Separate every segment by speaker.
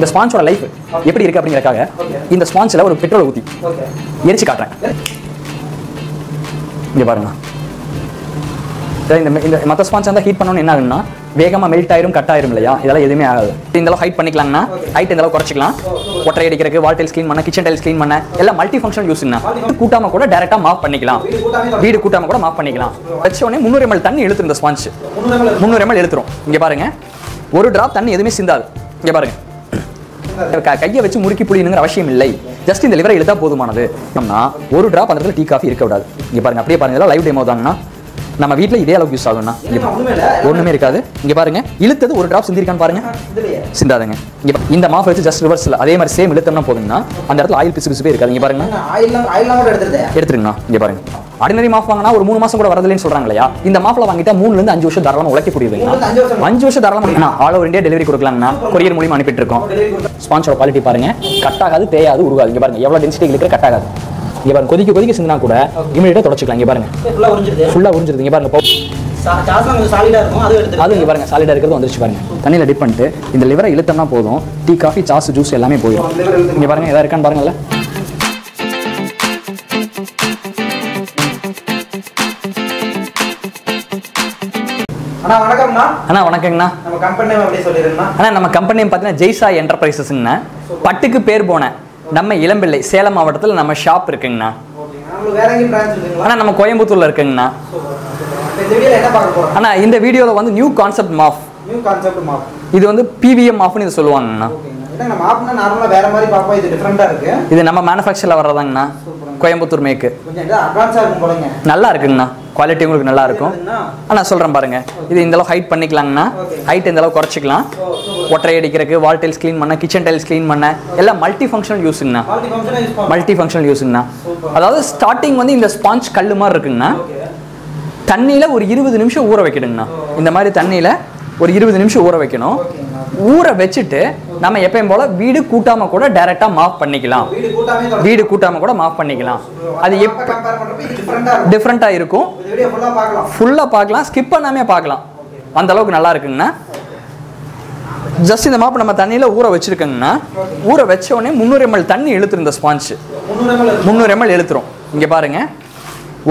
Speaker 1: இந்த ஸ்பான்ஸோட லைஃப் எப்படி இருக்கு அப்படிங்கறக்காக இந்த ஸ்பான்ஸ்ல ஒரு பெட்ரோல் ஊத்தி எரிச்சு காட்டுறேன். இங்க பாருங்க. சரி, இந்த இந்த மற்ற ஸ்பான்ஸ் வந்து ஹீட் பண்ணணும் என்ன ஆகும்னா வேகமா மெல்ட் ஆயிரும் கட் ஆயிரும் இல்லையா? இதெல்லாம் எதுவுமே ஆகாது. இந்த அளவு ஹைட் பண்ணிக்கலாம்னா ஹைட் இந்த அளவு குறைச்சிக்கலாம். ஒற்றை அடிக்கிறதுக்கு வால் டைல்ஸ் க்ளீன் பண்ண கிச்சன் டைல்ஸ் க்ளீன் பண்ண எல்லாம் மல்டி ஃபங்க்ஷன் யூஸ்னா கூட்டாம கூட டேரெக்டாக மாஃப் பண்ணிக்கலாம். வீடு கூட்டாம கூட மாஃப் பண்ணிக்கலாம். வச்ச உடனே முந்நூறு எம்எல் தண்ணி இழுத்துரும் இந்த ஸ்பான்ஸ் முந்நூறு எம்எல் இழுத்துரும். இங்க பாருங்க. ஒரு டிராப் தண்ணி எதுவுமே சிந்தாது. இங்க பாருங்க. கையை வச்சு முறுக்கி புளியணுங்கிற அவசியம் இல்லை. ஜஸ்ட் இந்த லிவரை இழுத்தா போதுமானது. ஒரு டிராப் அந்த இடத்துல டீ காஃபி இருக்க விடாது இங்க பாருங்க அப்படியே பாருங்க லைவ் டெமோ தாங்கன்னா நம்ம வீட்ல இதே அளவுக்கு யூஸ் ஆகும்னா.
Speaker 2: ஒண்ணுமே
Speaker 1: இருக்காது. இங்க பாருங்க. இழுத்தது ஒரு டிராப் சிந்திருக்கான்னு பாருங்க. சிந்தாதுங்க. இங்க இந்த மாஃப் வச்சு ஜஸ்ட் ரிவர்ஸ்ல அதே மாதிரி சேம் இழுத்தோம்னா போதுங்கன்னா அந்த இடத்துல ஆயில் பிசு பிசுப்பே இருக்காது. இங்க பாருங்க. எடுத்துருங்கண்ணா. இங்க பாருங்க. ஆர்டினரி மாஃப் வாங்கினா ஒரு மூணு மாசம் கூட வரதில்லைன்னு சொல்றாங்க இல்லையா இந்த மாஃப்ல வாங்கிட்டா மூணுல இருந்து அஞ்சு வருஷம் தாராளமா உழைக்கக்கூடியதுங்க.
Speaker 2: மூணுல இருந்து அஞ்சு வருஷம்.
Speaker 1: அஞ்சு வருஷம் தாராளமா ஆல் ஓவர் இந்தியா டெலிவரி கொடுக்கலாம்னா கொரியர் மூலியமா அனுப்பிட்டு இருக்கோம். ஸ்பான்சோட குவாலிட்டி பாருங்க. கட் ஆகாது தேயாது உருகாது. இங்க பாருங்க. எவ்வளவு டென்சிட்டி இருக்கிற கட் ஆகாது இங்க பாருங்க கொதிக்க கொதிக்க சிந்தினா கூட இமீடியட்டா தொடச்சிக்கலாம். இங்க பாருங்க.
Speaker 2: ஃபுல்லா உறிஞ்சிருது.
Speaker 1: இங்க பாருங்க
Speaker 2: அது
Speaker 1: இங்க பாருங்க சாலிடா இருக்கிறது வந்துருச்சு பாருங்க. தண்ணியில டிப் பண்ணிட்டு இந்த லிவரை இழுத்தோம்னா போதும். டீ காஃபி சாஸ் ஜூஸ் எல்லாமே போயிடும். இங்க பாருங்க எதா இருக்கான்னு பாருங்கல்ல.
Speaker 2: அண்ணா வணக்கம்ண்ணா.
Speaker 1: அண்ணா வணக்கங்கண்ணா.
Speaker 2: நம்ம கம்பெனி அப்படியே சொல்லிடுங்கண்ணா.
Speaker 1: அண்ணா நம்ம கம்பெனி பார்த்தீங்கன்னா ஜெய்சா என்டர்பிரைசஸ்ங்கண்ணா பட்டுக்கு பேர் போன நம்ம இளம்பிள்ளை சேலம் மாவட்டத்தில் நம்ம ஷாப் இருக்குங்கண்ணா. அண்ணா நம்ம கோயம்புத்தூர்ல இருக்குங்கண்ணா.
Speaker 2: இப்போ இந்த
Speaker 1: வீடியோவில் வந்து நியூ கான்செப்ட் மாஃப் இது வந்து பிவிஎம் மாஃப்னு இது சொல்லுவாங்கண்ணா.
Speaker 2: இது
Speaker 1: நம்ம மேனுஃபேக்சரில் வர்றதாங்கண்ணா. கோயம்புத்தூர் மேக்கு. நல்லா இருக்குங்கண்ணா. குவாலிட்டி உங்களுக்கு நல்லா இருக்கும்? அண்ணா சொல்கிறேன் பாருங்க. இது இந்த அளவு ஹைட் பண்ணிக்கலாங்கண்ணா. ஹைட் இந்த அளவு குறைச்சிக்கலாம். ஒற்றை அடிக்கிறதுக்கு வால் டைல்ஸ் க்ளீன் பண்ண கிச்சன் டைல்ஸ் க்ளீன் பண்ண எல்லாம் மல்டி ஃபங்க்ஷனல் யூஸுங்கண்ணா
Speaker 2: மல்டி
Speaker 1: ஃபங்க்ஷனல் யூஸுங்கண்ணா. அதாவது ஸ்டார்டிங் வந்து இந்த ஸ்பாஞ்ச் கல் மாதிரி இருக்குங்கண்ணா. தண்ணியில் ஒரு இருபது நிமிஷம் ஊற வைக்கணுங்கண்ணா. இந்த மாதிரி தண்ணியில் ஒரு இருபது நிமிஷம் ஊற வைக்கணும். ஊற வச்சுட்டு நம்ம எப்பயும் போல வீடு கூட்டாம கூட டைரக்டா மாஃப் பண்ணிக்கலாம்.
Speaker 2: வீடு கூட்டாமே தொடரும்.
Speaker 1: வீடு கூட்டாம கூட மாஃப் பண்ணிக்கலாம். அது எப்ப
Speaker 2: compare பண்றப்ப இது டிஃப்ரெண்டா இருக்கும்.
Speaker 1: டிஃப்ரெண்டா இருக்கும்.
Speaker 2: இந்த வீடியோ ஃபுல்லா பார்க்கலாம்.
Speaker 1: ஸ்கிப் பண்ணாமே பார்க்கலாம். அந்த அளவுக்கு நல்லா இருக்குங்கண்ணா. ஜஸ்ட் இந்த மாப்பு நம்ம தண்ணியில ஊற வச்சிருக்கோங்கண்ணா. ஊற வச்ச உடனே முந்நூறு ml தண்ணி இழுத்துரும் இந்த ஸ்பாஞ்ச்
Speaker 2: முந்நூறு ml
Speaker 1: இழுத்துரும். இங்க பாருங்க.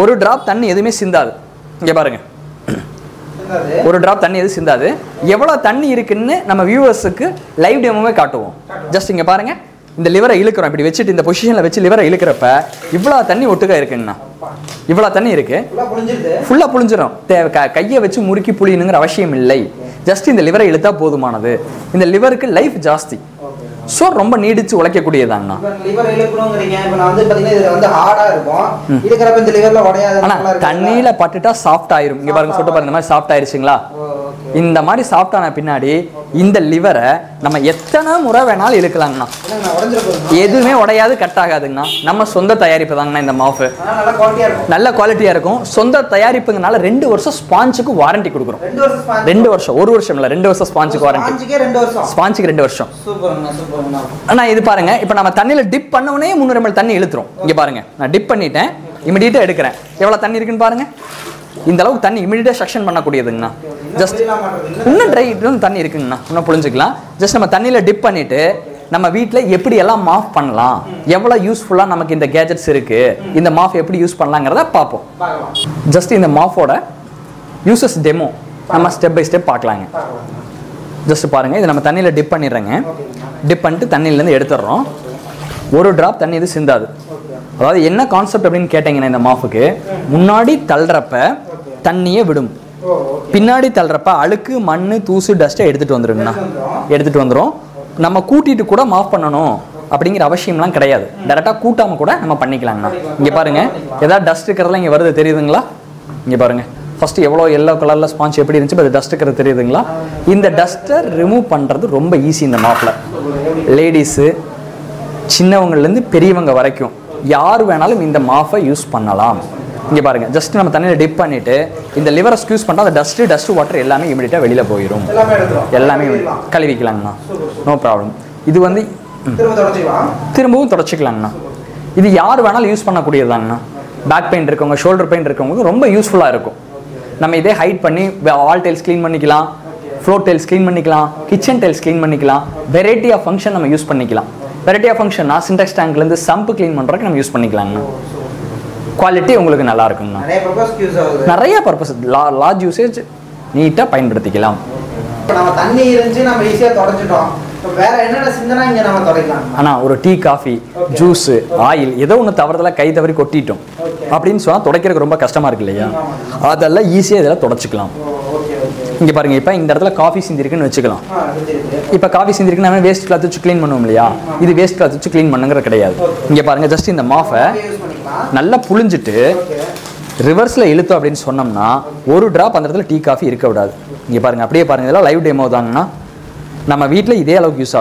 Speaker 1: ஒரு டிராப் தண்ணி எதுவுமே சிந்தாது. இங்க பாருங்க.
Speaker 2: சிந்தாது.
Speaker 1: ஒரு டிராப் தண்ணி எதுவும் சிந்தாது. எவ்வளோ தண்ணி இருக்குன்னு நம்ம வியூவர்ஸுக்கு லைவ் டெமோவே காட்டுவோம். ஜஸ்ட் இங்கே பாருங்க. இந்த லிவரை இழுக்கிறோம். இப்படி வச்சுட்டு இந்த பொசிஷனில் வச்சு லிவரை இழுக்கிறப்ப இவ்வளோ தண்ணி ஒட்டுக்கா இருக்குங்கண்ணா இவ்வளோ தண்ணி இருக்கு.
Speaker 2: ஃபுல்லா புரிஞ்சிருது
Speaker 1: ஃபுல்லாக புளிஞ்சிடும் தேவை க கையை வச்சு முறுக்கி புளியணுங்கிற அவசியம் இல்லை ஜஸ்ட் இந்த லிவரை இழுத்தா போதுமானது. இந்த லிவருக்கு லைஃப் ஜாஸ்தி. ஸோ ரொம்ப நீடிச்சு உழைக்கக்கூடியதாங்கண்ணா.
Speaker 2: இப்ப லிவர் இழுக்கணுங்கிறீங்க. இப்ப நான் வந்து பாத்தீங்கன்னா இதுல வந்து ஹார்டா இருக்கும். இழுக்கிறப்ப இந்த லிவர்ல உடையாது
Speaker 1: ஆனா தண்ணியில பட்டுட்டா சாஃப்ட் ஆயிரும். இங்க பாருங்க சொட்டு பாருங்க இந்த மாதிரி சாஃப்ட் ஆயிருச்சுங்களா? இந்த மாதிரி சாஃப்ட் ஆன பின்னாடி இந்த லிவரை நம்ம எத்தனை முறை வேணாலும் இழுக்கலாங்கண்ணா. எதுவுமே உடையாது கட் ஆகாதுங்கண்ணா. நம்ம சொந்த தயாரிப்பு தாங்கண்ணா இந்த மாஃபு
Speaker 2: நல்லா குவாலிட்டியா இருக்கும்.
Speaker 1: சொந்த தயாரிப்புங்கனால ரெண்டு வருஷம் ஸ்பாஞ்சுக்கு வாரண்டி கொடுக்குறோம்.
Speaker 2: ரெண்டு வருஷம்
Speaker 1: ஒரு வருஷம் இல்ல ரெண்டு வருஷம் ஸ்பாஞ்சுக்கு வாரண்டி ஸ்பாஞ்சுக்கு ரெண்டு வருஷம்? ஆனா இது பாருங்க இப்போ நம்ம தண்ணியில டிப் பண்ண உடனே முந்நூறு ml தண்ணி இழுத்துரும். இங்க பாருங்க நான் டிப் பண்ணிட்டேன். இமிடியேட்டா எடுக்கிறேன். எவ்வளவு தண்ணி இருக்குன்னு பாருங்க. இந்த அளவுக்கு தண்ணி இமீடியட்டாக செக்ஷன் பண்ணக்கூடியதுங்கண்ணா. ஜஸ்ட் இன்னும் ட்ரை இன்னும் தண்ணி இருக்குங்கண்ணா. இன்னும் புரிஞ்சுக்கலாம். ஜஸ்ட் நம்ம தண்ணியில் டிப் பண்ணிட்டு நம்ம வீட்டில் எப்படி எல்லாம் மாஃப் பண்ணலாம்? எவ்வளோ யூஸ்ஃபுல்லாக நமக்கு இந்த கேஜெட்ஸ் இருக்குது இந்த மாஃப் எப்படி யூஸ் பண்ணலாங்கிறத பார்ப்போம். ஜஸ்ட் இந்த மாஃபோட யூசஸ் டெமோ நம்ம ஸ்டெப் பை ஸ்டெப் பார்க்கலாங்க. ஜஸ்ட் பாருங்கள் இதை நம்ம தண்ணியில் டிப் பண்ணிடுறேங்க. டிப் பண்ணிட்டு தண்ணியிலேருந்து எடுத்துடுறோம். ஒரு ட்ராப் தண்ணி இது சிந்தாது. அதாவது என்ன கான்செப்ட் அப்படின்னு கேட்டிங்கன்னா இந்த மாஃபுக்கு முன்னாடி தள்ளுறப்ப தண்ணியே விடும். பின்னாடி தள்ளுறப்ப அழுக்கு மண் தூசு டஸ்ட்டை எடுத்துட்டு வந்துருங்கண்ணா.
Speaker 2: வந்துரும்.
Speaker 1: எடுத்துட்டு வந்துரும். நம்ம கூட்டிட்டு கூட மாஃப் பண்ணணும் அப்படிங்கிற அவசியம்லாம் கிடையாது. டேரெக்டாக கூட்டாம கூட நம்ம பண்ணிக்கலாங்கண்ணா. இங்க பாருங்க. ஏதாவது டஸ்ட் இருக்கிறதுலாம் இங்க வருது தெரியுதுங்களா? இங்க பாருங்க. ஃபர்ஸ்ட் எவ்வளோ எல்லோ கலர்ல ஸ்பாஞ்ச் எப்படி இருந்துச்சு? அது டஸ்ட் இருக்கிறது தெரியுதுங்களா? இந்த டஸ்ட்டை ரிமூவ் பண்றது ரொம்ப ஈஸி இந்த மாஃப்ல லேடிஸு சின்னவங்கலேருந்து பெரியவங்க வரைக்கும் யார் வேணாலும் இந்த மாஃபை யூஸ் பண்ணலாம். இங்கே பாருங்க ஜஸ்ட் நம்ம தண்ணியில் டிப் பண்ணிட்டு இந்த லிவரை ஸ்க்யூஸ் பண்ணால் அந்த டஸ்ட்டு டஸ்ட் வாட்டர் எல்லாமே இமீடியட்டாக வெளியில் போயிடும்
Speaker 2: எல்லாமே.
Speaker 1: கழுவிக்கலாங்கண்ணா. நோ ப்ராப்ளம் இது வந்து திரும்பவும் தொடச்சிக்கலாங்கண்ணா. இது யார் வேணாலும் யூஸ் பண்ணக்கூடியதாங்கண்ணா பேக் பெயின் இருக்கவங்க ஷோல்டர் பெயின் இருக்கவங்களுக்கு ரொம்ப யூஸ்ஃபுல்லாக இருக்கும். நம்ம இதே ஹைட் பண்ணி வால் டைல்ஸ் க்ளீன் பண்ணிக்கலாம். ஃப்ளோர் டைல்ஸ் க்ளீன் பண்ணிக்கலாம். கிச்சன் டைல்ஸ் க்ளீன் பண்ணிக்கலாம். வெரைட்டி ஆஃப் ஃபங்க்ஷன் நம்ம யூஸ் பண்ணிக்கலாம். வெரைட்டி ஆஃப் ஃபங்க்ஷன்னா சின்டெக்ஸ் டேங்க்லேருந்து சம்பு க்ளீன் பண்ணுறதுக்கு நம்ம யூஸ் பண்ணிக்கலாங்கண்ணா. குவாலிட்டி உங்களுக்கு நல்லா இருக்குங்கண்ணா
Speaker 2: நிறைய பர்பஸ்
Speaker 1: லா லார்ஜ் யூசேஜ் நீட்டாக பயன்படுத்திக்கலாம். ஆனால் ஒரு டீ காஃபி. ஜூஸு ஆயில் ஏதோ ஒன்று தவறுதலா கை தவறி கொட்டிட்டோம். அப்படின்னு சொன்னால் துடைக்கிறதுக்கு ரொம்ப கஷ்டமாக இருக்கு இல்லையா? அதெல்லாம் ஈஸியாக இதெல்லாம் தொடச்சிக்கலாம். இங்கே பாருங்க இப்போ இந்த இடத்துல காஃபி சிந்திருக்குன்னு வச்சுக்கலாம். இப்போ காஃபி சிந்திருக்குன்னு நம்ம வேஸ்ட் கிளாத் வச்சு க்ளீன் பண்ணுவோம் இல்லையா இது வேஸ்ட் கிளாத் வச்சு க்ளீன் பண்ணுங்கிற கிடையாது. இங்கே பாருங்க ஜஸ்ட் இந்த மாஃபை நல்லா புழிஞ்சிட்டு ரிவர்ஸில் இழுத்தோம் அப்படின்னு சொன்னோம்னா ஒரு டிராப் அந்த இடத்துல டீ காஃபி இருக்க விடாது. இங்கே பாருங்க அப்படியே பாருங்க இதெல்லாம் லைவ் டெமோ தாங்கண்ணா நம்ம வீட்டில் இதே அளவுக்கு யூஸ்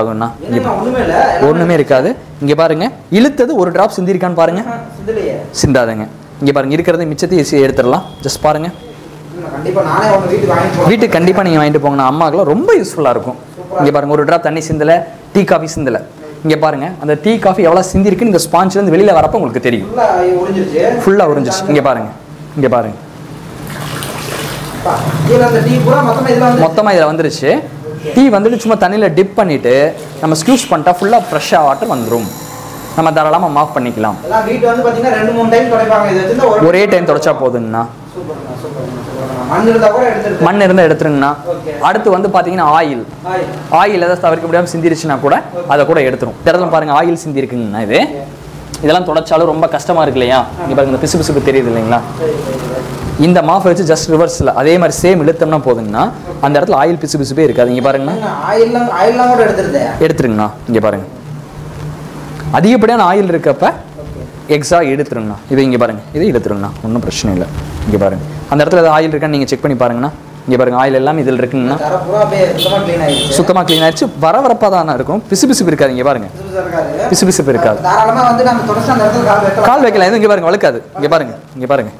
Speaker 2: இல்ல.
Speaker 1: ஒன்றுமே இருக்காது. இங்கே பாருங்க இழுத்தது ஒரு டிராப் சிந்திருக்கான்னு பாருங்க.
Speaker 2: சிந்தலையே.
Speaker 1: சிந்தாதுங்க. இங்கே பாருங்க இருக்கிறது மிச்சத்தை எடுத்துடலாம். ஜஸ்ட் பாருங்க.
Speaker 2: கண்டிப்பா நானே ஒன்று வீட்டுக்கு
Speaker 1: கண்டிப்பாக நீங்கள் வாங்கிட்டு போங்கண்ணா. அம்மாக்கெல்லாம் ரொம்ப யூஸ்ஃபுல்லாக இருக்கும். இங்கே பாருங்க ஒரு டிராப் தண்ணி சிந்தலை டீ காஃபி சிந்தலை. இங்கே பாருங்க அந்த டீ காஃபி எவ்வளோ சிந்திருக்குன்னு இந்த ஸ்பாஞ்சிலேருந்து வெளியில் வரப்போ உங்களுக்கு தெரியும். ஃபுல்லாக உறிஞ்சிச்சு இங்கே பாருங்க இங்கே பாருங்க.
Speaker 2: அப்பா, இதுல அந்த டீ பூரா மொத்தமா இதுல வந்து
Speaker 1: மொத்தமாக இதில் வந்துருச்சு. டீ வந்துட்டு சும்மா தண்ணியில் டிப் பண்ணிவிட்டு நம்ம ஸ்க்யூஸ் பண்ணிட்டா ஃபுல்லாக ஃப்ரெஷ்ஷாக வாட்டர் வந்துடும் நம்ம தாராளமாக மாஃப் பண்ணிக்கலாம்.
Speaker 2: ஒரு
Speaker 1: டைம் தொடச்சா போதுங்கண்ணா.
Speaker 2: மண்
Speaker 1: இருந்தால் எடுத்துருங்கண்ணா. அடுத்து வந்து பார்த்தீங்கன்னா ஆயில்.
Speaker 2: ஆய்
Speaker 1: ஆயில் ஏதாவது தவிர்க்க முடியாமல் சிந்திருச்சுன்னா கூட அதை கூட எடுத்துரும். இடத்துல பாருங்க ஆயில் சிந்தி இருக்குங்கண்ணா இது இதெல்லாம் தொடச்சாலும் ரொம்ப கஷ்டமா இருக்கு இல்லையா? இங்க பாருங்க இந்த பிசு பிசுப்பு தெரியுது இல்லைங்களா? இந்த மாஃப் வச்சு ஜஸ்ட் ரிவர்ஸில் அதே மாதிரி சேம் இழுத்தோம்னா போதுங்கண்ணா. அந்த இடத்துல ஆயில் பிசு பிசுப்பே இருக்காது. இங்க பாருங்கண்ணா. எடுத்துருங்கண்ணா இங்க பாருங்க. அதிகப்படியான ஆயில் இருக்கப்ப எக்ஸா எடுத்துருங்கண்ணா. இது இங்க பாருங்க. இது எடுத்துருங்கண்ணா ஒன்றும் பிரச்சனை இல்லை. இங்க பாருங்க. அந்த இடத்துல ஏதாவது ஆயில் இருக்கான்னு நீங்க செக் பண்ணி பாருங்கண்ணா. இங்க பாருங்க ஆயில் எல்லாம் இதில் இருக்குங்கண்ணா.
Speaker 2: தர பூரா அப்படியே சுத்தமா க்ளீன் ஆயிடுச்சு.
Speaker 1: வர வரப்பா தானே இருக்கும். பிசு பிசுப்பு இருக்காது இங்க பாருங்க.
Speaker 2: பிசு
Speaker 1: பிசுப்பு இருக்காது.
Speaker 2: அந்த கால் வைக்கலாம்.
Speaker 1: கால் வைக்கலாம். இது இங்க பாருங்க வழுக்காது. இங்க பாருங்க. இங்க பாருங்க.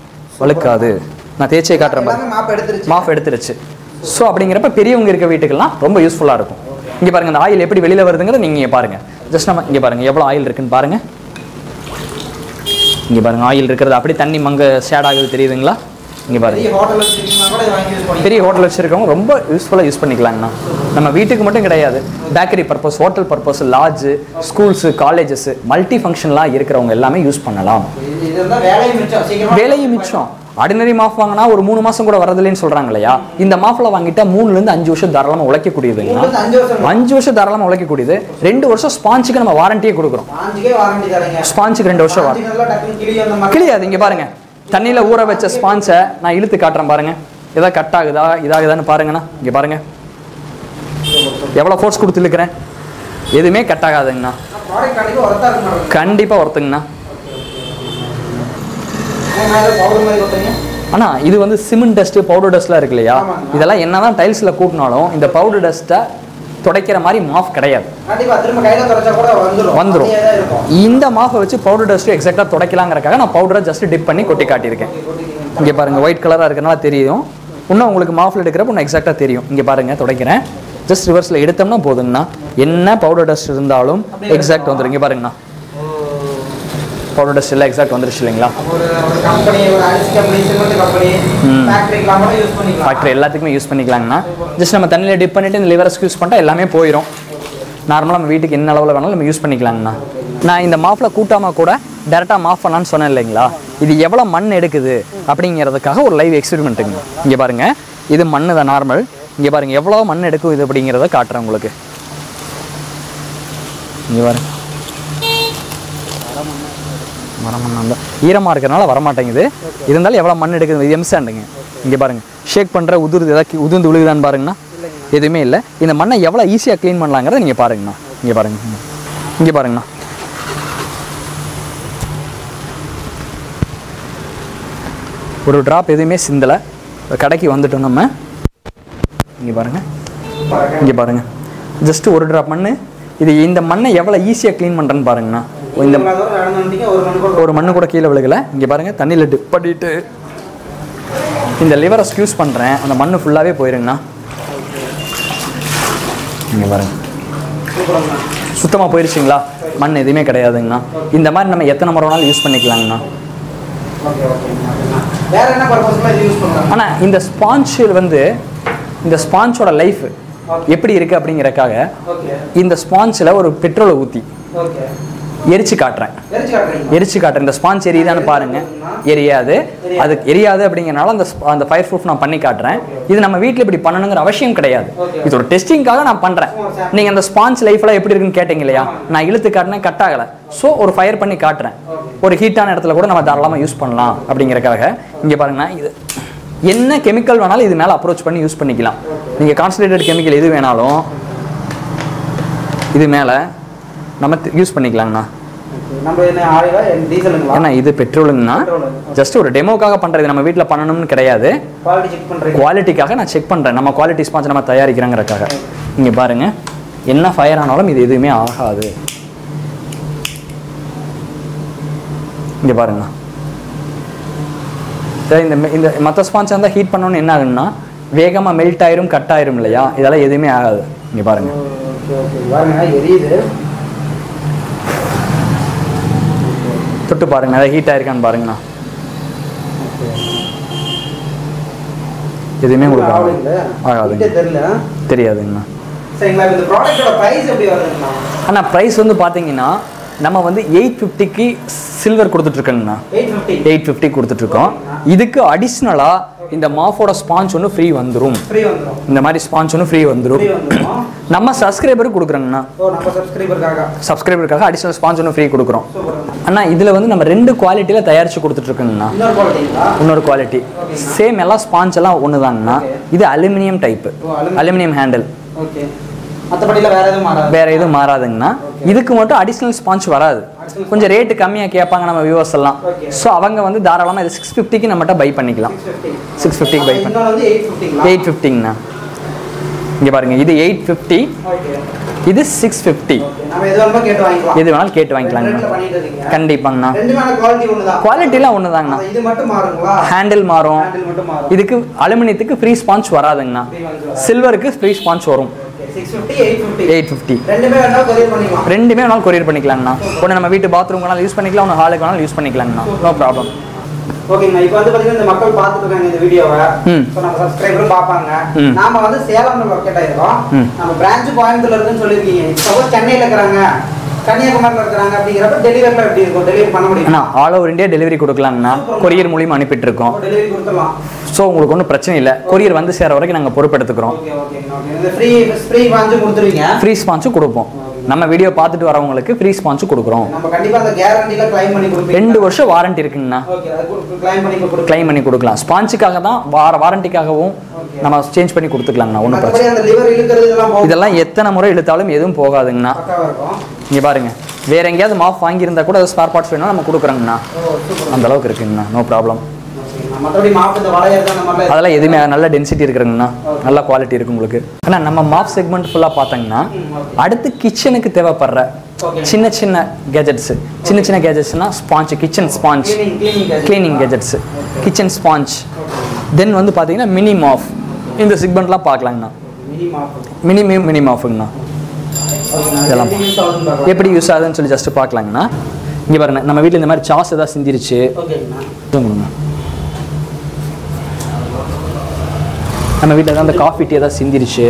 Speaker 1: வழுக்காது. நான் தேய்ச்சியே காட்டுறேன் பாருங்க. மாஃப் எடுத்துருச்சு. ஸோ அப்படிங்கிறப்ப பெரியவங்க இருக்க வீட்டுக்கெல்லாம் ரொம்ப யூஸ்ஃபுல்லாக இருக்கும். இங்கே பாருங்க இந்த ஆயில் எப்படி வெளியில் வருதுங்கிறத நீங்கள் இங்கே பாருங்க. ஜஸ்ட் நம்ம இங்கே பாருங்க. எவ்வளோ ஆயில் இருக்குன்னு பாருங்க. இங்கே பாருங்க ஆயில் இருக்கிறது. அப்படி தண்ணி மங்க ஷேட் ஆகுது தெரியுதுங்களா? இங்கே பாருங்க.
Speaker 2: பெரிய ஹோட்டல்
Speaker 1: வச்சிருக்கவங்க ரொம்ப யூஸ்ஃபுல்லாக யூஸ் பண்ணிக்கலாங்கண்ணா நம்ம வீட்டுக்கு மட்டும் கிடையாது. Bakery purpose hotel purpose lodge schools colleges multi ஃபங்க்ஷன்லாம் இருக்கிறவங்க எல்லாமே யூஸ் பண்ணலாம்.
Speaker 2: வேலையும் மிச்சம்.
Speaker 1: ஆர்டினரி மாஃப் வாங்கினா ஒரு மூணு மாசம் கூட வரதில்லைன்னு சொல்றாங்க இல்லையா? இந்த மாஃப்ல வாங்கிட்டா மூணுல இருந்து அஞ்சு வருஷம் தாராளமா
Speaker 2: மூணுல
Speaker 1: உழைக்கக்கூடியதுங்க
Speaker 2: இருந்து அஞ்சு வருஷம்
Speaker 1: அஞ்சு வருஷம் தாராளமா உழைக்கக்கூடியது. ரெண்டு வருஷம் ஸ்பாஞ்சுக்கு நம்ம வாரண்டியே கொடுக்குறோம். ஸ்பாஞ்சுக்கு ரெண்டு வருஷம் வாரண்டி கிளியாது இங்க பாருங்க. தண்ணியில ஊற வச்ச ஸ்பாஞ்சை நான் இழுத்து காட்டுறேன் பாருங்க. ஏதாவது கட் ஆகுதா இதாகுதான்னு பாருங்கண்ணா. இங்க பாருங்க. எவ்வளவு ஃபோர்ஸ் கொடுத்து இழுக்கிறேன்? எதுவுமே கட் ஆகாதுங்கண்ணா.
Speaker 2: ப்ராடக்ட் கண்டிப்பா ஒர்த்தா இருக்க மாட்டேங்குது
Speaker 1: கண்டிப்பா ஒருத்துங்கண்ணா ஆனா இது வந்து சிமெண்ட் டஸ்ட் பவுடர் டஸ்ட்லாம் இருக்கு இல்லையா. இதெல்லாம் என்னதான் டைல்ஸ்ல கூட்டினாலும் இந்த பவுடர் டஸ்ட்டை துடைக்கிற மாதிரி மாஃப் கிடையாது.
Speaker 2: தான் இருக்கும்.
Speaker 1: இந்த மாஃபை வச்சு பவுடர் டஸ்ட் எக்ஸாக்டாக துடைக்கலாங்கிறக்காக நான் பவுடரை ஜஸ்ட் டிப் பண்ணி கொட்டி காட்டியிருக்கேன். இங்கே பாருங்க ஒயிட் கலராக இருக்கனால தெரியும். இன்னும் உங்களுக்கு மாஃபில் எடுக்கிறப்ப இன்னும் எக்ஸாக்டாக தெரியும். இங்கே பாருங்க துடைக்கிறேன். ஜஸ்ட் ரிவர்ஸில் எடுத்தோம்னா போதுங்கண்ணா. என்ன பவுடர் டஸ்ட் இருந்தாலும் எக்ஸாக்ட் வந்துடும் இங்கே பாருங்கண்ணா. பவுடர் டஸ்ட் எல்லாம் எக்ஸாக்ட் வந்துருச்சு இல்லைங்களா? ஃபேக்ட்ரி எல்லாத்துக்குமே யூஸ் பண்ணிக்கலாங்கண்ணா. ஜஸ்ட் நம்ம தண்ணியில் டிப் பண்ணிட்டு இந்த லிவரை யூஸ் பண்ணிட்டா எல்லாமே போயிடும் நார்மலாக நம்ம வீட்டுக்கு என்ன அளவில் வேணாலும் நம்ம யூஸ் பண்ணிக்கலாங்கண்ணா. நான் இந்த மாஃபில் கூட்டாமல் கூட டேரெக்டாக மாஃப் பண்ணலான்னு சொன்னேன் இல்லைங்களா? இது எவ்வளோ மண் எடுக்குது அப்படிங்கிறதுக்காக ஒரு லைவ் எக்ஸ்பெரிமெண்ட்டுங்க இங்கே பாருங்க. இது மண் தான் நார்மல் இங்கே பாருங்க எவ்வளோ மண் எடுக்கும் இது அப்படிங்கிறத காட்டுறேன் உங்களுக்கு. இங்கே பாருங்க மரமண்ணா ஈரமாக இருக்கிறனால வரமாட்டேங்குது. இருந்தாலும் எவ்வளோ மண் எடுக்குது? இது எம்சாண்டுங்க. இங்கே பாருங்க. ஷேக் பண்ணுற உதிர்து ஏதாவது உதிர்ந்து விழுகுதான்னு பாருங்கண்ணா. எதுவுமே இல்லை. இந்த மண்ணை எவ்வளோ ஈஸியாக க்ளீன் பண்ணலாங்கிறத நீங்கள் பாருங்கண்ணா. இங்கே பாருங்க. இங்கே பாருங்கண்ணா. ஒரு ட்ராப் எதுவுமே சிந்தலை. கடைக்கு வந்துட்டோம் நம்ம. இங்கே பாருங்க. இங்கே பாருங்க. ஜஸ்ட் ஒரு ட்ராப் மண் இது இந்த மண்ணை எவ்வளோ ஈஸியாக க்ளீன் பண்ணுறேன்னு பாருங்கண்ணா. இந்த
Speaker 2: ஒரு மணி
Speaker 1: மண்ணு கூட கீழே விழுகல. இங்கே பாருங்க தண்ணியில் டிப் பண்ணிட்டு இந்த லிவரை ஸ்க்யூஸ் பண்ணுறேன் அந்த மண்ணு ஃபுல்லாகவே போயிருங்கண்ணா. இங்கே பாருங்க.
Speaker 2: சூப்பர்ண்ணா.
Speaker 1: சுத்தமாக போயிருச்சுங்களா? மண் எதுவுமே கிடையாதுங்கண்ணா. இந்த மாதிரி நம்ம எத்தனை முறை வேணாலும் யூஸ் பண்ணிக்கலாங்கண்ணா. ஆனால் இந்த ஸ்பாஞ்சில் வந்து இந்த ஸ்பாஞ்சோட லைஃப் எப்படி இருக்கு அப்படிங்கறக்காக இந்த ஸ்பாஞ்சில் ஒரு பெட்ரோலை ஊற்றி எரிச்சு காட்டுறேன்.
Speaker 2: எரிச்சு
Speaker 1: காட்டுறேன். இந்த ஸ்பாஞ்ச் எரியுதான்னு பாருங்க. எரியாது. அது எரியாது அப்படிங்கறனால அந்த அந்த ஃபயர் ப்ரூஃப் நான் பண்ணி காட்டுறேன். இது நம்ம வீட்டில் இப்படி பண்ணணுங்கிற அவசியம் கிடையாது. இது ஒரு டெஸ்டிங்காக நான் பண்றேன். நீங்க அந்த ஸ்பாஞ்ச் லைஃப்லாம் எப்படி இருக்குன்னு கேட்டீங்க இல்லையா? நான் இழுத்து காட்டினேன் கட் ஆகல. ஸோ ஒரு ஃபயர் பண்ணி காட்டுறேன். ஒரு ஹீட்டான இடத்துல கூட நம்ம தாராளமாக யூஸ் பண்ணலாம் அப்படிங்கறக்காக. இங்க பாருங்கன்னா இது என்ன கெமிக்கல் வேணாலும் இது மேலே அப்ரோச் பண்ணி யூஸ் பண்ணிக்கலாம். நீங்க கான்சன்ட்ரேட்டட் கெமிக்கல் எது வேணாலும் இது மேலே நம்ம யூஸ் பண்ணிக்கலாங்கண்ணா. ஏன்னா இது பெட்ரோலுங்கண்ணா. ஜஸ்ட் ஒரு டெமோக்காக பண்றது நம்ம வீட்டில் பண்ணணும்னு கிடையாது. குவாலிட்டிக்காக நான் செக் பண்றேன். நம்ம குவாலிட்டி ஸ்பான்ஸ் நம்ம தயாரிக்கிறோங்கிறக்காக இங்க பாருங்க. என்ன ஃபயர் ஆனாலும் இது எதுவுமே ஆகாது. இங்க பாருங்க சரி, இந்த இந்த மற்ற ஸ்பான்ஸ் இருந்தால் ஹீட் பண்ணோன்னு என்ன ஆகுன்னா வேகமா மெல்ட் ஆயிரும் கட் ஆயிரும் இல்லையா? இதெல்லாம் எதுவுமே ஆகாது. இங்க பாருங்க
Speaker 2: ஓகே ஓகே பாருங்க எரியுது
Speaker 1: தொட்டு பாருங்க. அதாவது ஹீட் ஆயிருக்கான்னு பாருங்கண்ணா. எதுவுமே உங்களுக்கு ஆகாதுங்க. தெரியாதுங்கண்ணா.
Speaker 2: ப்ராடக்ட்டோட பிரைஸ்
Speaker 1: வந்து பார்த்தீங்கன்னா நம்ம வந்து எயிட் ஃபிஃப்டிக்கு சில்வர் கொடுத்துட்ருக்கோங்கண்ணா
Speaker 2: எயிட் ஃபிஃப்டி
Speaker 1: கொடுத்துட்ருக்கோம் இதுக்கு அடிஷ்னலாக இந்த மாஃபோட ஸ்பாஞ்ச் ஒன்று ஃப்ரீ வந்துடும் இந்த மாதிரி ஸ்பாஞ்ச் ஒன்று ஃப்ரீ வந்துடும் நம்ம சப்ஸ்கிரைபருக்கு கொடுக்குறோங்கண்ணா.
Speaker 2: சப்ஸ்கிரைபருக்காக
Speaker 1: அடிஷ்னல் ஸ்பாஞ்ச் ஒன்று ஃப்ரீ கொடுக்குறோம். அண்ணா. இதில் வந்து நம்ம ரெண்டு குவாலிட்டியில் தயாரித்து கொடுத்துட்ருக்கோங்கண்ணா.
Speaker 2: இன்னொரு
Speaker 1: குவாலிட்டி சேம் எல்லாம் ஸ்பாஞ்ச் எல்லாம் ஒன்று தாங்கண்ணா இது aluminium type. Aluminium handle
Speaker 2: okay. மற்றபடியில் வேற எதுவும் மாறாது?
Speaker 1: வேற எதுவும் மாறாதுங்கண்ணா. இதுக்கு மட்டும் அடிஷ்னல் ஸ்பாஞ்ச் வராது. கொஞ்சம் ரேட்டு கம்மியாக கேட்பாங்க நம்ம வியூவர்ஸ் எல்லாம். ஸோ அவங்க வந்து தாராளமாக இது சிக்ஸ் ஃபிஃப்டிக்கு நம்மகிட்ட பை பண்ணிக்கலாம்.
Speaker 2: சிக்ஸ் ஃபிஃப்டி
Speaker 1: சிக்ஸ் ஃபிஃப்டிக்கு பை பண்ணி
Speaker 2: எயிட்
Speaker 1: ஃபிஃப்டிங்கண்ணா இங்கே பாருங்க இது எயிட் ஃபிஃப்டி இது சிக்ஸ் ஃபிஃப்டி
Speaker 2: எது
Speaker 1: வேணாலும் கேட்டு வாங்கிக்கலாங்கண்ணா கண்டிப்பாங்கண்ணா. குவாலிட்டிலாம் ஒன்று தாங்கண்ணா ஹேண்டில் மாறும். இதுக்கு அலுமினியத்துக்கு ஃப்ரீ ஸ்பாஞ்ச் வராதுங்கண்ணா. சில்வருக்கு ஃப்ரீ ஸ்பாஞ்ச் வரும்.
Speaker 2: எயிட் ஃபிஃப்டி ரெண்டுமே
Speaker 1: வேணாலும் கொரியர் பண்ணிக்கலாங்கண்ணா. ஒன்று நம்ம வீட்டு பாத்ரூம் வேணாலும் யூஸ் பண்ணிக்கலாம் ஒன்று ஹாலுக்கு வேணாலும் யூஸ் பண்ணிக்கலாங்கண்ணா. நோ ப்ராப்ளம்
Speaker 2: ஓகேங்கண்ணா இப்போ வந்து பார்த்தீங்கன்னா இந்த மக்கள் பார்த்துட்டு இருக்காங்க இந்த வீடியோவை. ஸோ நம்ம சப்ஸ்கிரைபரும் பார்ப்பாங்க. நாம வந்து சேலம்ல லொக்கேட் ஆயிருக்கோம். நம்ம பிரான்ச் கோயம்புத்தூர்ல இருக்குன்னு சொல்லியிருக்கீங்க. சப்போஸ் சென்னையில் இருக்கிறாங்க. கன்னியாகுமரியில் இருக்கிறாங்க அப்படிங்கிறப்ப டெலிவரியில் எப்படி இருக்கும்? டெலிவரி பண்ண முடியும்?
Speaker 1: அண்ணா ஆல் ஓவர் இந்தியா டெலிவரி கொடுக்கலாங்கண்ணா கொரியர் மூலியமா அனுப்பிட்டு இருக்கோம்
Speaker 2: டெலிவரி கொடுத்துடலாம்.
Speaker 1: ஸோ உங்களுக்கு ஒன்றும் பிரச்சனை இல்லை. கொரியர் வந்து சேர வரைக்கும் நாங்கள் பொறுப்பெடுத்துக்கிறோம்.
Speaker 2: கொடுத்துருவீங்க?
Speaker 1: ஃப்ரீ ஸ்பான்ஸும் கொடுப்போம். நம்ம வீடியோ பார்த்துட்டு வரவங்களுக்கு ஃப்ரீ ஸ்பான்ஸும் கொடுக்குறோம்.
Speaker 2: நம்ம கண்டிப்பா அந்த கேரண்டில கிளைம் பண்ணி கொடுப்பீங்க
Speaker 1: ரெண்டு வருஷம் வாரண்டி இருக்குங்கண்ணா.
Speaker 2: கிளைம் பண்ணி
Speaker 1: கொடுக்கலாம். ஸ்பான்ஸுக்காக தான் வார வாரண்டிக்காகவும் நம்ம சேஞ்ச் பண்ணி கொடுத்துக்கலாங்கண்ணா ஒன்றும் பிரச்சனை
Speaker 2: இதெல்லாம்
Speaker 1: எத்தனை முறை இழுத்தாலும் எதுவும் போகாதுங்கண்ணா. இங்கே பாருங்க. வேற எங்கேயாவது மாஃப் வாங்கியிருந்தா கூட ஸ்பேர் பார்ட்ஸ் வேணும் நம்ம கொடுக்குறோங்கண்ணா. அந்த அளவுக்கு இருக்குங்கண்ணா. நோ ப்ராப்ளம்
Speaker 2: மற்றபடி மாப்பு இந்த வளையறது அந்த மாதிரிலாம்
Speaker 1: அதெல்லாம் எதுவுமே நல்ல டென்சிட்டி இருக்குங்கண்ணா நல்ல குவாலிட்டி இருக்கு உங்களுக்கு ஆனால் நம்ம மாப் செக்மெண்ட் ஃபுல்லாக பார்த்தோங்கன்னா அடுத்து கிச்சனுக்கு தேவைப்படுற. சின்ன சின்ன கேஜெட்ஸ் சின்ன சின்ன கேஜெட்ஸ்னா sponge kitchen sponge
Speaker 2: cleaning
Speaker 1: gadgets kitchen sponge then வந்து பார்த்தீங்கன்னா மினி மாஃப் இந்த செக்மெண்ட்லாம் பார்க்கலாங்கண்ணா
Speaker 2: மினி
Speaker 1: மினி மாஃபுங்கண்ணா இதெல்லாம்
Speaker 2: எப்படி யூஸ் ஆகுதுன்னு
Speaker 1: சொல்லி ஜஸ்ட் பார்க்கலாங்கண்ணா இங்கே பாருங்க நம்ம வீட்டில் இந்த மாதிரி சாஸ் ஏதாவது சிந்திருச்சு. கொடுங்க நம்ம வீட்டில் ஏதாவது அந்த காஃபி டீ ஏதாவது சிந்திருச்சு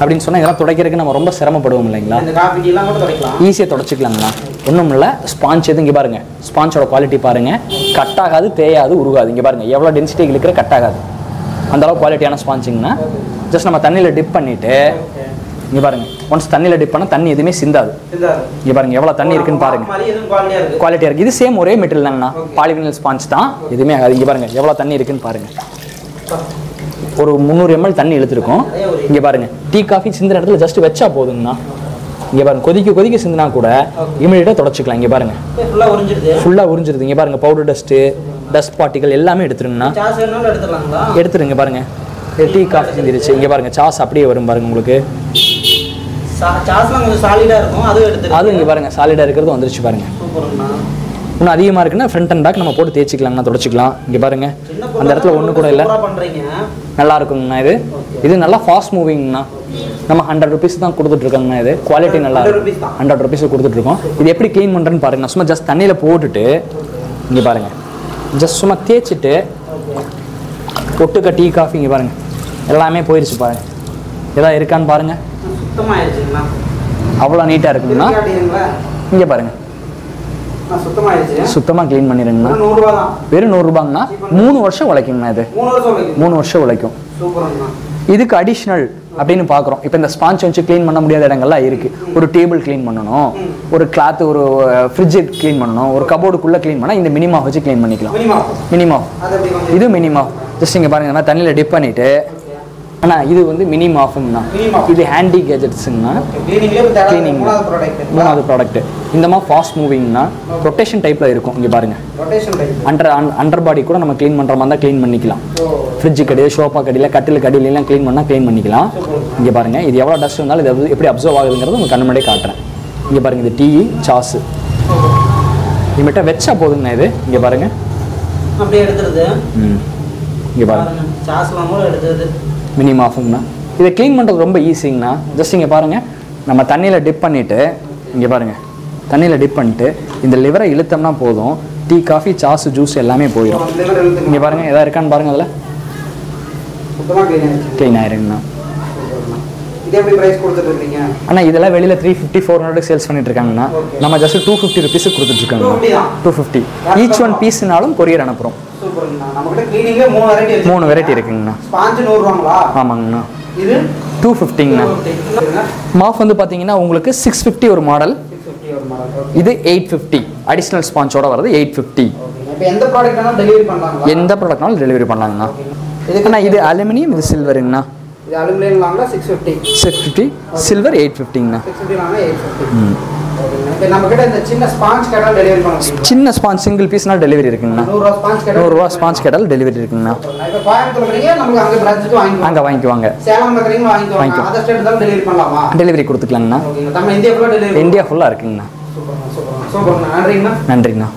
Speaker 1: அப்படின்னு சொன்னால் இதெல்லாம் துடைக்கிறதுக்கு நம்ம ரொம்ப சிரமப்படுவோம் இல்லைங்களா? ஈஸியாக தொடச்சிக்கலாங்கண்ணா ஒன்றும் இல்லை ஸ்பாஞ்ச் எது இங்கே பாருங்க. ஸ்பாஞ்சோட குவாலிட்டி பாருங்க. கட் ஆகாது தேயாது உருகாது. இங்கே பாருங்க எவ்வளோ டென்சிட்டி இழுக்கிற கட் ஆகாது அந்த அளவு குவாலிட்டியான ஸ்பாஞ்சுங்கண்ணா ஜஸ்ட் நம்ம தண்ணியில் டிப் பண்ணிட்டு இங்கே பாருங்க. ஒன்ஸ் தண்ணியில் டிப் பண்ணால் தண்ணி எதுவுமே சிந்தாது. இங்கே பாருங்க எவ்வளோ தண்ணி இருக்குன்னு பாருங்க.
Speaker 2: மாதிரி எதுவும் குவாலிட்டியா இருக்கு.
Speaker 1: குவாலிட்டியாக இருக்குது இது சேம் ஒரே மெட்டீரியல் தாங்கண்ணா பாலிவினல் ஸ்பாஞ்ச் தான். எதுவுமே ஆகாது இங்கே பாருங்க எவ்வளோ தண்ணி இருக்குன்னு பாருங்க. ஒரு முந்நூறு எம்எல் தண்ணி இழுத்துருக்கோம். இங்கே பாருங்க. டீ காஃபி சிந்துற இடத்துல ஜஸ்ட் வச்சா போதுங்கண்ணா. இங்கே பாருங்க. கொதிக்க கொதிக்க சிந்தினா கூட இமீடியட்டாக தொடச்சிக்கலாம். இங்கே பாருங்க.
Speaker 2: ஃபுல்லா உறிஞ்சிருது.
Speaker 1: ஃபுல்லாக உறிஞ்சிருது. இங்கே பாருங்க. பவுடர் டஸ்ட்டு டஸ்ட் பார்ட்டிகள் எல்லாமே எடுத்துருங்கண்ணா. எடுத்துருங்க பாருங்க. டீ காஃபி சிந்திருச்சு. இங்கே பாருங்க. சாஸ் அப்படியே வரும் பாருங்க உங்களுக்கு.
Speaker 2: அதுவும்
Speaker 1: இங்கே பாருங்க. சாலிடாக இருக்கிறது வந்துருச்சு பாருங்க.
Speaker 2: சூப்பருங்கண்ணா.
Speaker 1: இன்னும் அதிகமாக இருக்குன்னா ஃப்ரண்ட் அண்ட் பேக் நம்ம போட்டு தேய்ச்சிக்கலாங்கண்ணா தொடச்சிக்கலாம். இங்கே பாருங்க.
Speaker 2: சின்ன
Speaker 1: அந்த இடத்துல ஒன்று கூட இல்லை. நல்லா இருக்குங்கண்ணா இது. இது நல்லா ஃபாஸ்ட் மூவிங்ண்ணா நம்ம ஹண்ட்ரட் ருபீஸ் தான் கொடுத்துட்ருக்கோங்கண்ணா இது. குவாலிட்டி நல்லா
Speaker 2: 100 rupees தான்.
Speaker 1: ஹண்ட்ரட் ருபீஸ் கொடுத்துட்ருக்கோம். இது எப்படி க்ளீன் பண்ணுறேன்னு பாருங்க நான் சும்மா ஜஸ்ட் தண்ணியில் போட்டுட்டு இங்கே பாருங்க. ஜஸ்ட் சும்மா தேய்ச்சிட்டு ஒட்டுக்க டீ காஃபி இங்கே பாருங்க. எல்லாமே போயிருச்சு பாருங்க. ஏதாவது இருக்கான்னு பாருங்க. அவ்வளோ நீட்டாக இருக்குங்கண்ணா. இங்கே பாருங்க.
Speaker 2: சுத்தமாயிருச்சு
Speaker 1: சுத்தமாக க்ளீன் பண்ணிடுங்கண்ணா
Speaker 2: வெறும்
Speaker 1: நூறுரூபாங்கண்ணா மூணு வருஷம் உழைக்குங்கண்ணா இது.
Speaker 2: மூணு வருஷம்
Speaker 1: உழைக்கும். இதுக்கு அடிஷ்னல் அப்படின்னு பார்க்குறோம். இப்போ இந்த ஸ்பாஞ்ச் வச்சு க்ளீன் பண்ண முடியாத இடங்கள்லாம் இருக்குது ஒரு டேபிள் க்ளீன் பண்ணணும். ஒரு கிளாத் ஒரு ஃப்ரிட்ஜ் க்ளீன் பண்ணணும். ஒரு கபோர்டுக்குள்ளே க்ளீன் பண்ணால் இந்த மினிமா வச்சு க்ளீன் பண்ணிக்கலாம்.
Speaker 2: மினிமம்
Speaker 1: மினிமா இது மினிமா ஜஸ்ட் இங்கே பாருங்க இந்த மாதிரி தண்ணியில் டிப் பண்ணிவிட்டு அண்ணா இது வந்து மினி மாஃபுங்கண்ணா. இது ஹேண்டி கேஜெட்ஸுங்கண்ணா Cleaning.
Speaker 2: மூணாவது ப்ராடக்ட்
Speaker 1: இந்த மாதிரி ஃபாஸ்ட் மூவிங்னா ரொட்டேஷன் டைப்பில் இருக்கும். இங்கே பாருங்க.
Speaker 2: Rotation type
Speaker 1: under under body கூட நம்ம க்ளீன் பண்ணுற மாதிரி தான் க்ளீன் பண்ணிக்கலாம். ஃப்ரிட்ஜு கடையில் ஷோஃபா கடையில் கட்டில் கடையிலலாம் க்ளீன் பண்ணால் க்ளீன் பண்ணிக்கலாம். இங்கே பாருங்க இது எவ்வளோ டஸ்ட் இருந்தாலும் இது எப்படி- அப்சர்வ் ஆகுதுங்கிறது உங்கள் கண்ணு முன்னாடியே காட்டுறேன். இங்கே பாருங்க இது டீ சாஸு இனிமேட்டா வச்சா போதுங்கண்ணா இது. இங்கே பாருங்க.
Speaker 2: அப்படியே எடுத்துருது
Speaker 1: ம். இங்கே பாருங்க.
Speaker 2: பாருங்க சாஸ்லாம் கூட எடுத்துருது
Speaker 1: மினிமம் ஆஃபுங்கண்ணா இதை க்ளீன் பண்ணுறது ரொம்ப ஈஸிங்கண்ணா ஜஸ்ட் இங்கே பாருங்கள் நம்ம தண்ணியில் டிப் பண்ணிவிட்டு இங்கே பாருங்கள் தண்ணியில் டிப் பண்ணிட்டு இந்த லிவரை இழுத்தோம்னா போதும். டீ காஃபி சாஸ் ஜூஸ் எல்லாமே போயிடும் இங்கே பாருங்கள் எதாவது இருக்கான்னு பாருங்கள் அதில்.
Speaker 2: க்ளீன்
Speaker 1: ஆயிருங்கண்ணா. அண்ணா இதெல்லாம் வெளியில் three fifty four hundred sales பண்ணிட்டு இருக்காங்கண்ணா. நம்ம ஜஸ்ட் டூ ஃபிஃப்டி ருபீஸுக்கு கொடுத்துட்ருக்காங்க
Speaker 2: 250 தான்.
Speaker 1: டூ ஃபிஃப்டி ஈச் ஒன் பீஸ்னாலும் கொரியர் அனுப்புகிறோம்
Speaker 2: சூப்பருங்கண்ணா நம்மகிட்ட கிளீனிங்ல மூணு வெரைட்டி
Speaker 1: மூணு வெரைட்டி இருக்குங்கண்ணா.
Speaker 2: ஸ்பாஞ்சு நூறுரூவாங்களா
Speaker 1: ஆமாங்கண்ணா.
Speaker 2: இது?
Speaker 1: டூ ஃபிஃப்டிங்கண்ணா மாஃப் வந்து பார்த்தீங்கன்னா உங்களுக்கு சிக்ஸ் ஃபிஃப்டி ஒரு மாடல் இது எயிட் ஃபிஃப்டி அடிஷ்னல் ஸ்பான்ச்சோட வருது எயிட் ஃபிஃப்டி
Speaker 2: எந்த ப்ராடக்ட் வேணாலும் டெலிவரி பண்ணலாங்களா?
Speaker 1: எந்த ப்ராடக்ட்னாலும் டெலிவரி பண்ணலாங்கண்ணா.
Speaker 2: இதுக்கு
Speaker 1: அண்ணா இது அலுமினியம் இது சில்வருங்கண்ணா
Speaker 2: இது அலுமினியம் வாங்கினா six fifty
Speaker 1: six fifty silver eight ஃபிஃப்டிங்கண்ணா
Speaker 2: சின்ன ஸ்பாஞ்ச்
Speaker 1: ஸ்பான்ச் சிங்கிள் பீஸ்னால் டெலிவரி இருக்குங்கண்ணா.
Speaker 2: நூறுரூவா ஸ்பாஞ்ச் கேட்டால்
Speaker 1: டெலிவரி இருக்குங்கண்ணா.
Speaker 2: அங்கே
Speaker 1: வாங்கிக்குவாங்க.
Speaker 2: வாங்கிக்குவாங்க டெலிவரி
Speaker 1: கொடுத்துக்கலாங்கண்ணா.
Speaker 2: இந்தியா ஃபுல்லாக
Speaker 1: இருக்குங்கண்ணா. நன்றிங்கண்ணா.